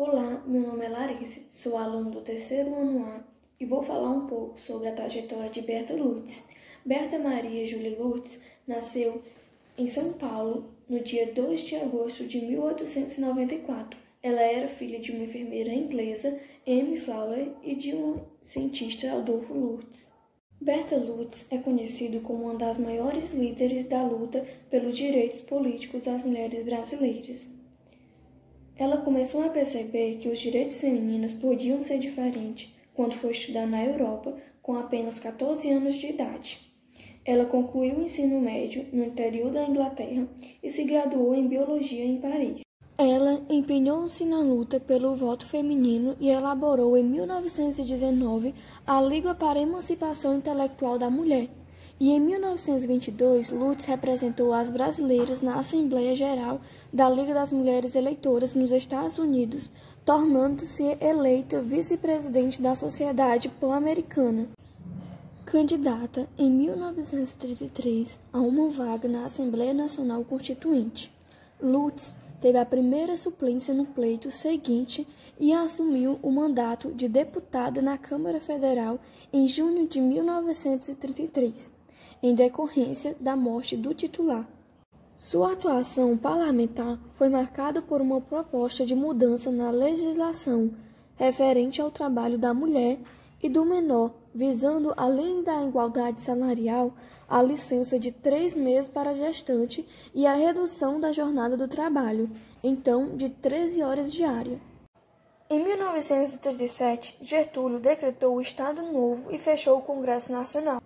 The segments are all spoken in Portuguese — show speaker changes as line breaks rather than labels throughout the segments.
Olá, meu nome é Larissa, sou aluno do terceiro ano A e vou falar um pouco sobre a trajetória de Berta Lutz. Berta Maria Júlia Lutz nasceu em São Paulo no dia 2 de agosto de 1894. Ela era filha de uma enfermeira inglesa, Amy Fowler, e de um cientista, Adolfo Lutz. Berta Lutz é conhecido como uma das maiores líderes da luta pelos direitos políticos das mulheres brasileiras. Ela começou a perceber que os direitos femininos podiam ser diferentes quando foi estudar na Europa com apenas 14 anos de idade. Ela concluiu o ensino médio no interior da Inglaterra e se graduou em biologia em Paris. Ela empenhou-se na luta pelo voto feminino e elaborou em 1919 a Liga para a Emancipação Intelectual da Mulher. E em 1922, Lutz representou as brasileiras na Assembleia Geral da Liga das Mulheres Eleitoras nos Estados Unidos, tornando-se eleita vice-presidente da Sociedade Pan-Americana. Candidata em 1933 a uma vaga na Assembleia Nacional Constituinte. Lutz teve a primeira suplência no pleito seguinte e assumiu o mandato de deputada na Câmara Federal em junho de 1933, em decorrência da morte do titular. Sua atuação parlamentar foi marcada por uma proposta de mudança na legislação referente ao trabalho da mulher e do menor, visando, além da igualdade salarial, a licença de três meses para gestante e a redução da jornada do trabalho, então de 13 horas diárias. Em 1937, Getúlio decretou o Estado Novo e fechou o Congresso Nacional.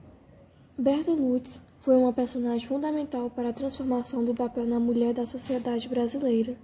Berta Lutz foi uma personagem fundamental para a transformação do papel na mulher da sociedade brasileira.